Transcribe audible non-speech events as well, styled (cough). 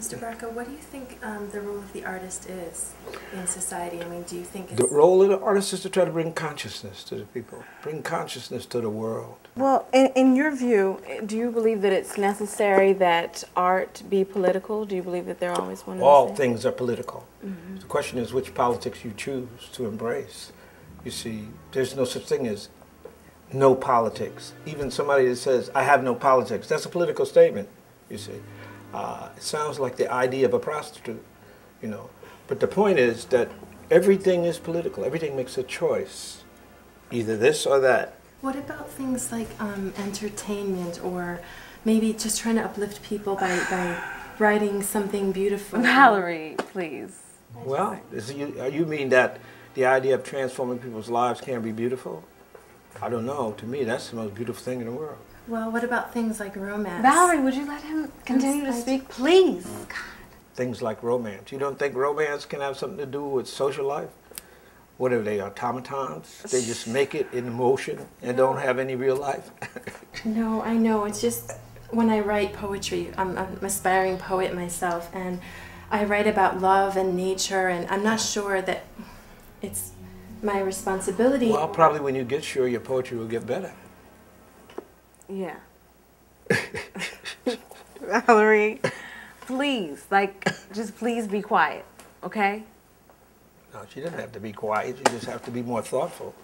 Mr. Barca, what do you think um, the role of the artist is in society? I mean, do you think The role of the artist is to try to bring consciousness to the people, bring consciousness to the world. Well, in, in your view, do you believe that it's necessary that art be political? Do you believe that they're always one and All the things are political. The question is which politics you choose to embrace. You see, there's no such thing as no politics. Even somebody that says, I have no politics, that's a political statement, you see. Uh, it sounds like the idea of a prostitute, you know. But the point is that everything is political. Everything makes a choice, either this or that. What about things like um, entertainment or maybe just trying to uplift people by, by writing something beautiful? (laughs) Valerie, please. Well, is you, uh, you mean that the idea of transforming people's lives can be beautiful? I don't know. To me, that's the most beautiful thing in the world. Well, what about things like romance? Valerie, would you let him continue to speak, please? God. Things like romance. You don't think romance can have something to do with social life? What are they, automatons? They just make it in motion and don't have any real life? (laughs) No, I know. It's just when I write poetry, I'm, I'm an aspiring poet myself, and I write about love and nature, and I'm not sure that it's my responsibility. well, probably when you get sure, your poetry will get better. Yeah. (laughs) Valerie, please, like, just please be quiet, okay? No, she doesn't have to be quiet. She just have to be more thoughtful.